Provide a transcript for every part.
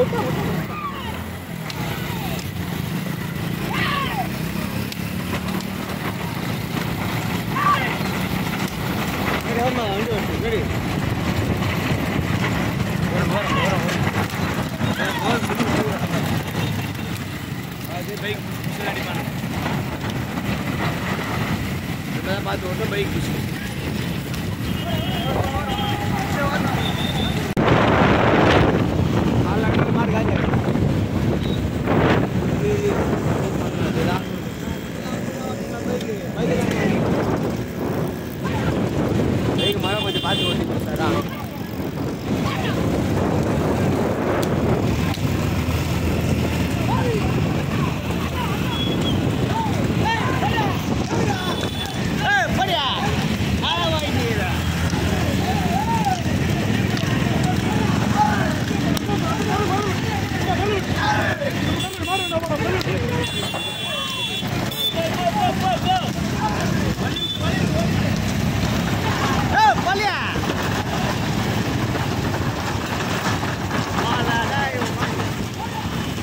opa, opa, opa. Calma, onde eu fui? Peraí. Bora, bora, bora, bora. Bora, bora, bora. આજે ભાઈ કુશલાડી માનો બધા બાદ હોય તો ભાઈ કુશલાડી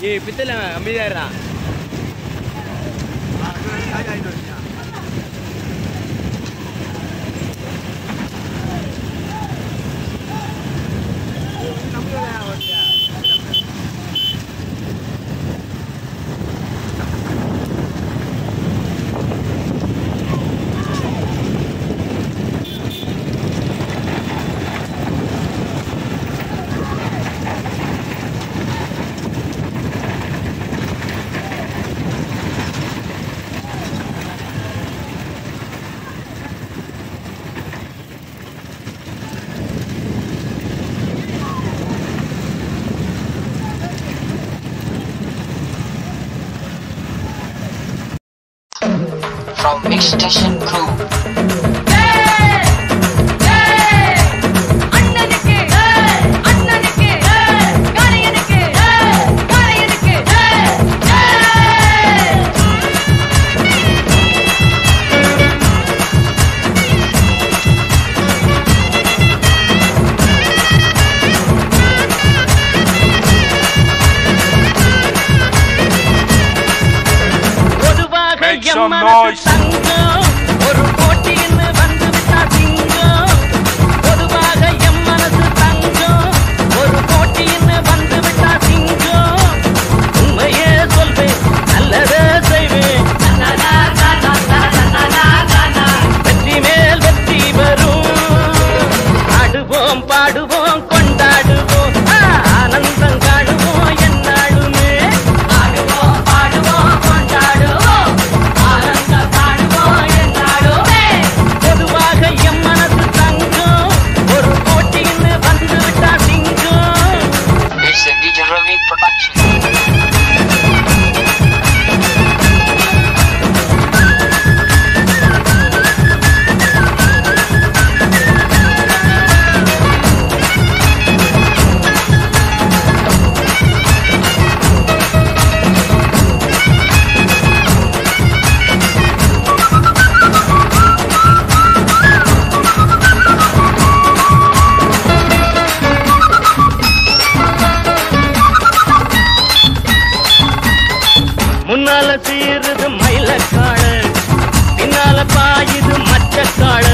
ஏய் பித்தல அமைதியாடுறான் makes station cool. some noise. சிரிப்போம் பாடுவோம் கொண்டாடுவோம். ஆனந்தம் காணுவோம் என்னாலுமே பொதுவாக எம் மனசு தங்கும். ஒரு போட்டின்னு வந்துவிட்டா திங்கும் பாயுது மச்ச கால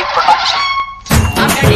Production.